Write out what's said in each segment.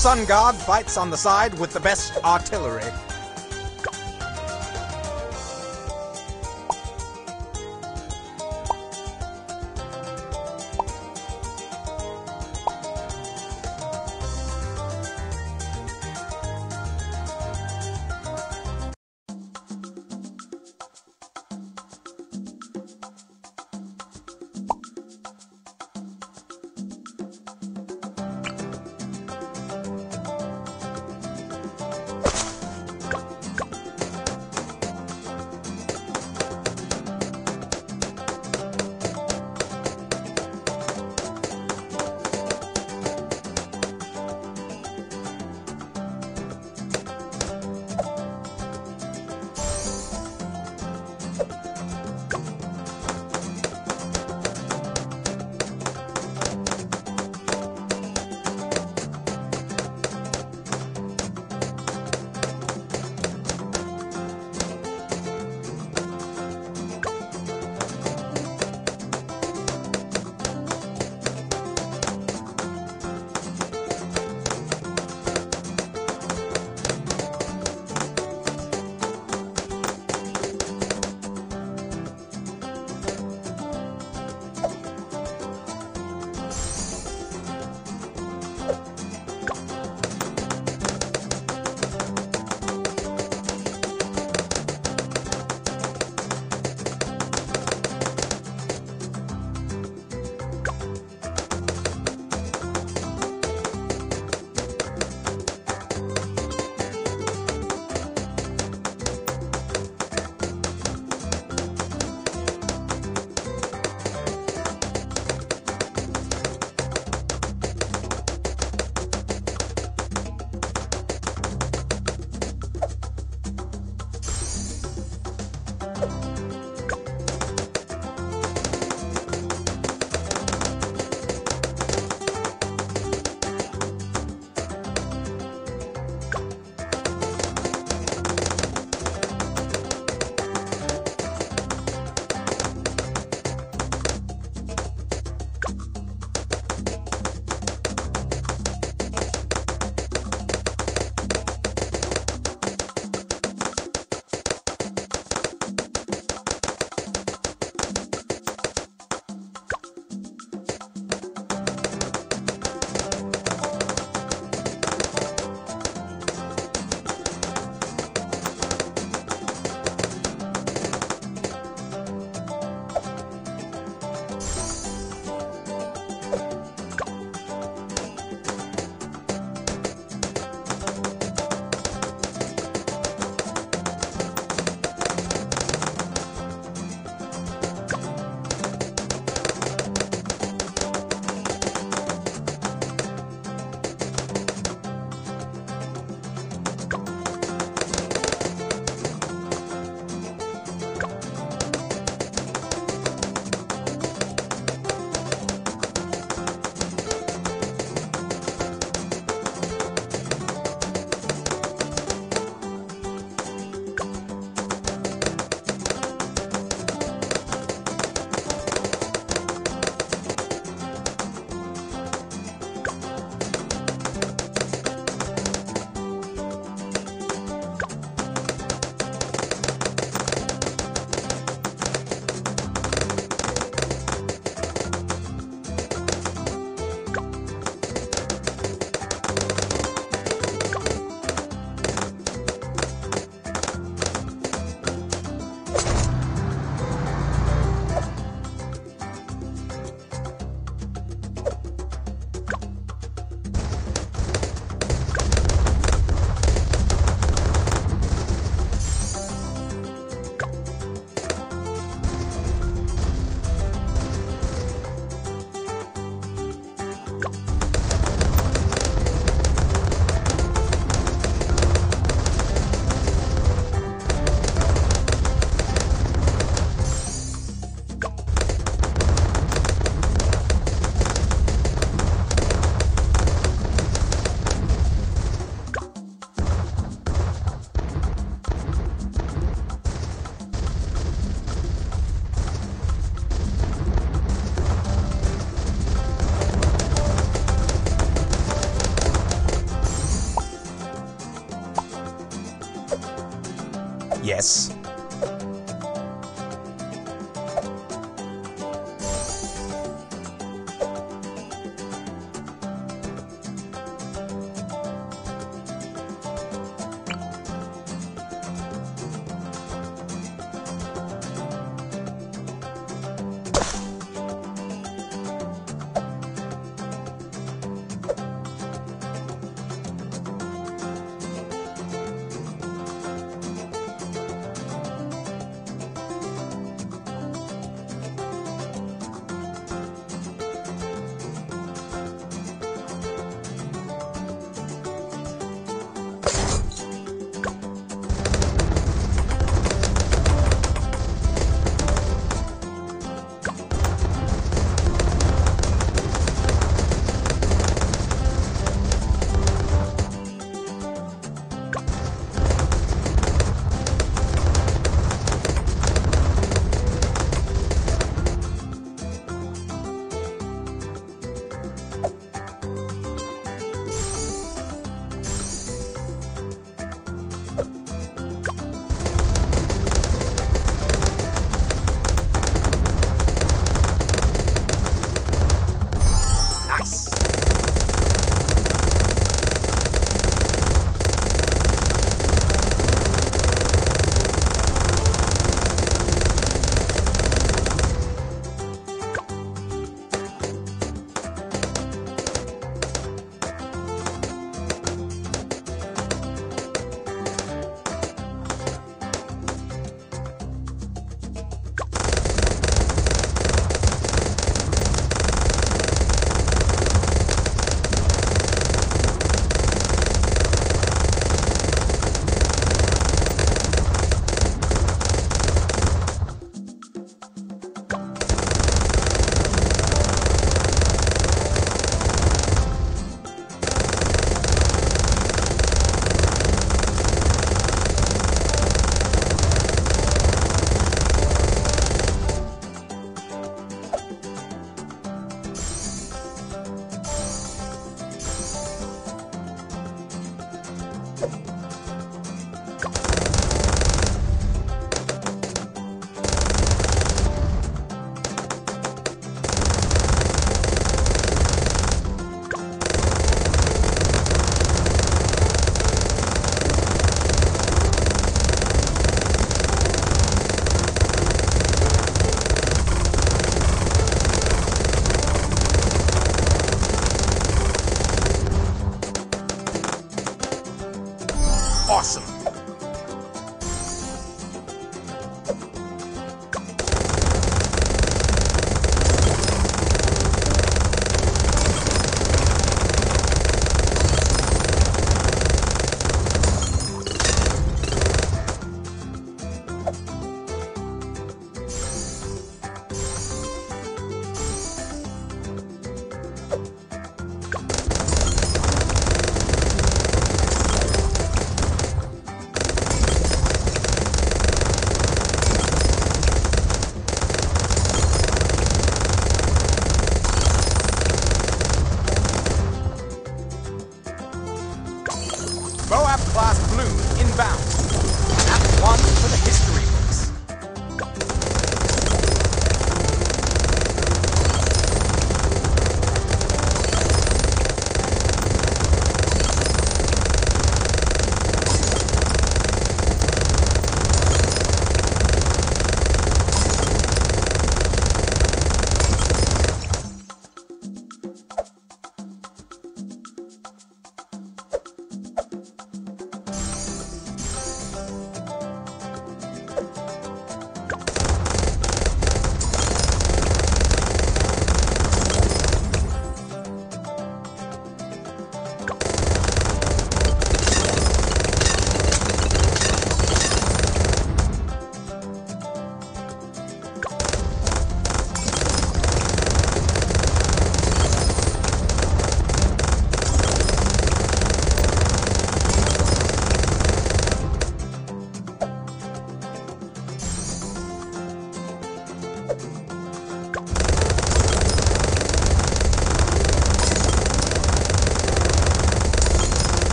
Sun God fights on the side with the best artillery.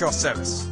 Your service.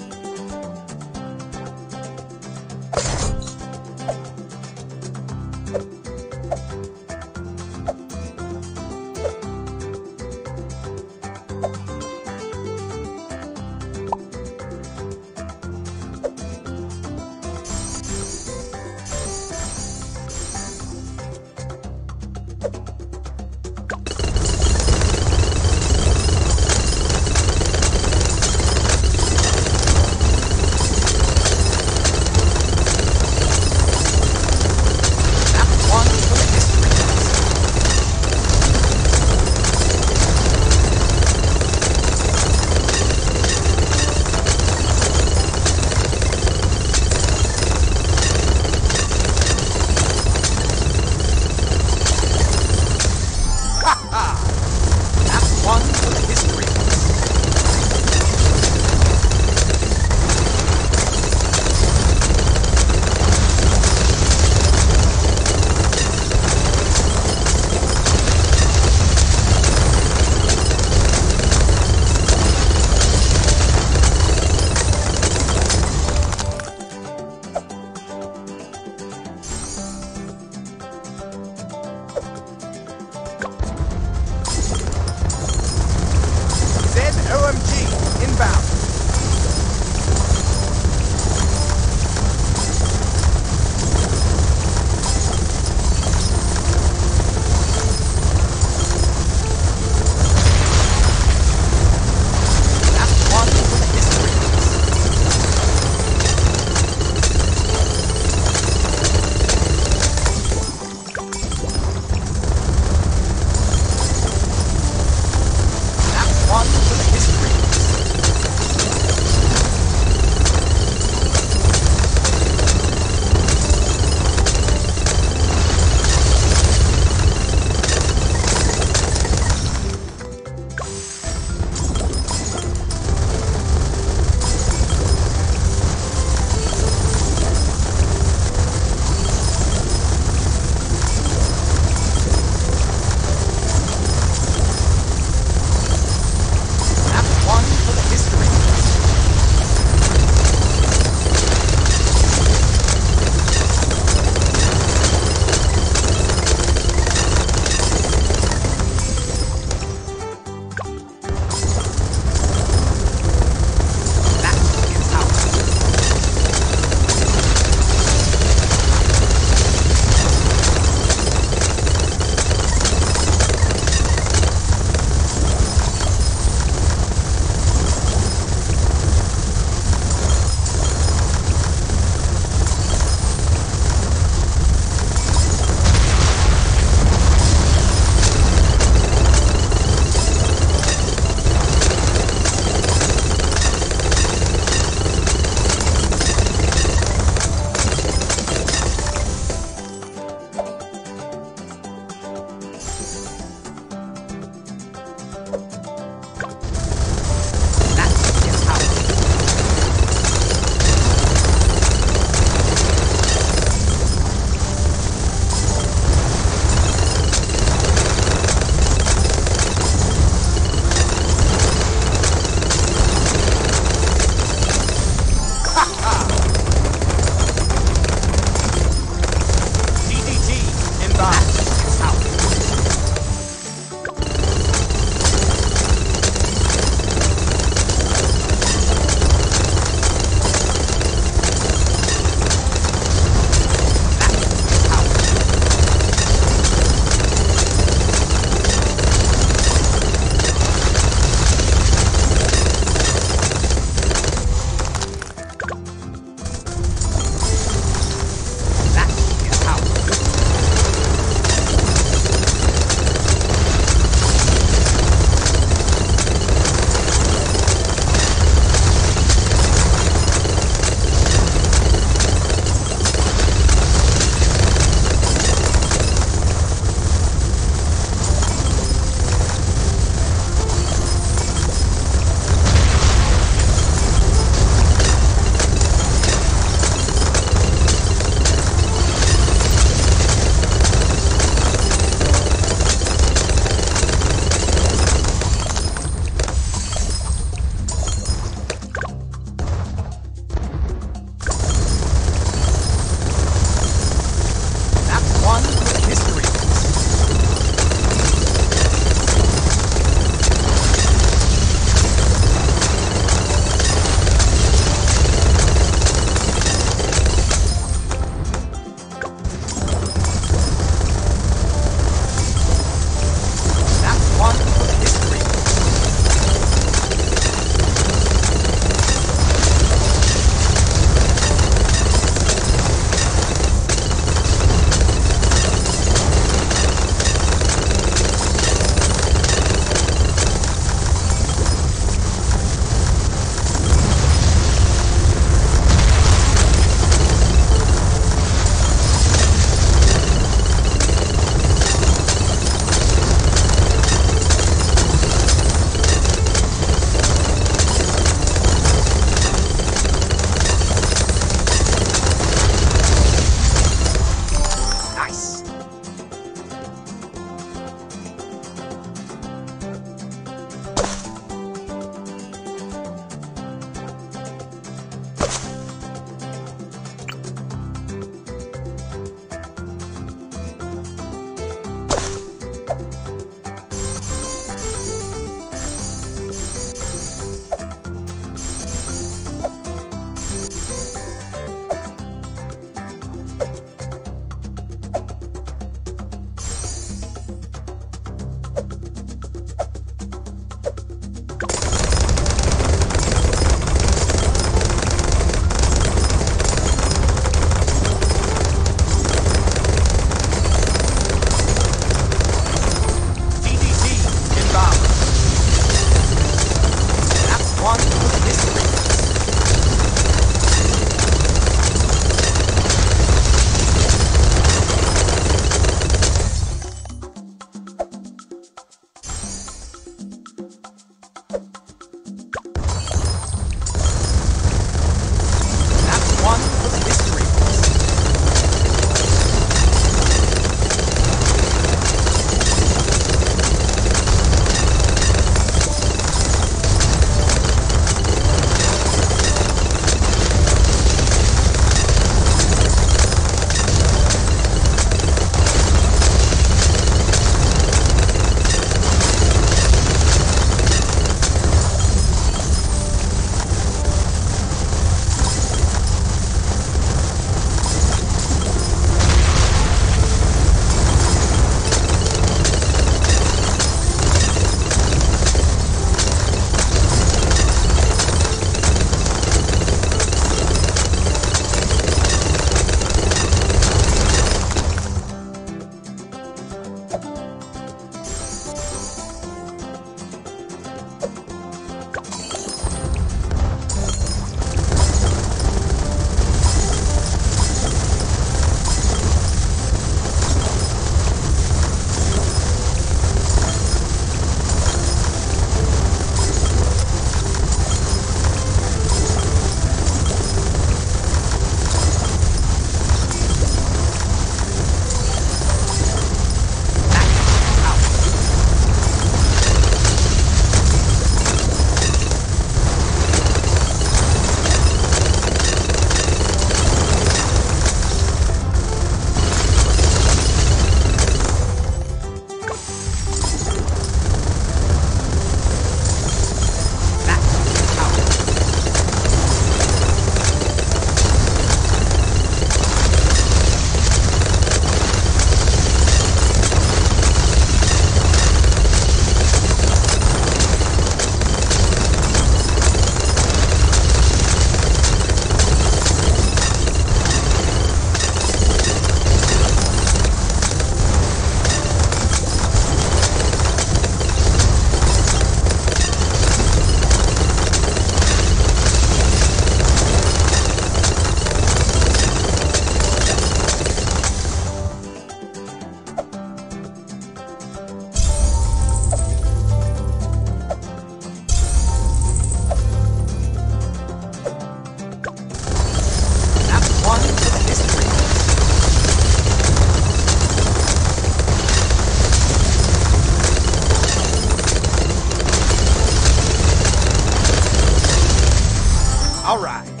All right.